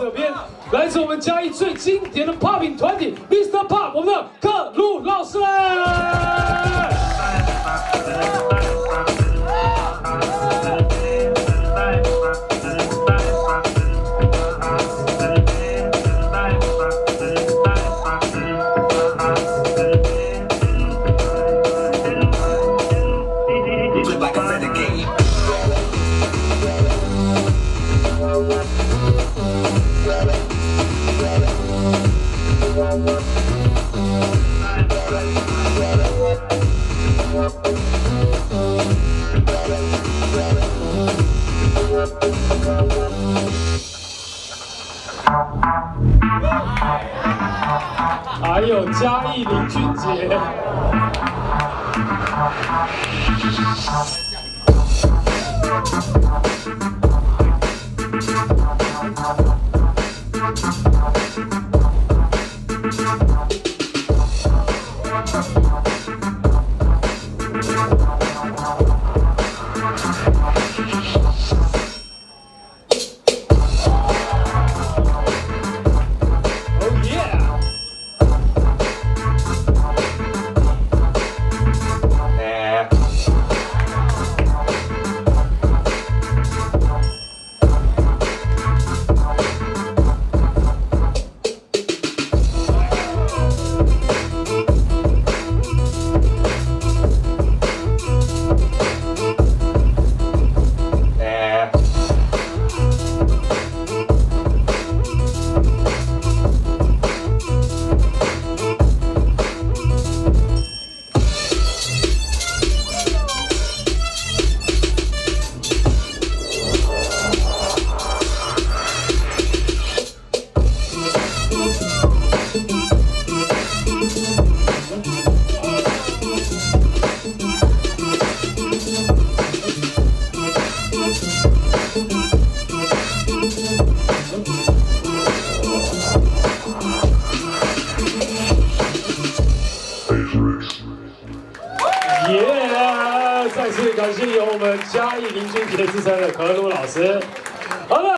这边来自我们嘉义最经典的 popping 团体 Mr. Pop，我们的克鲁老师。还有嘉义林俊杰。Thank you. 再次感谢由我们嘉义林俊杰之声的何璐老师。好了。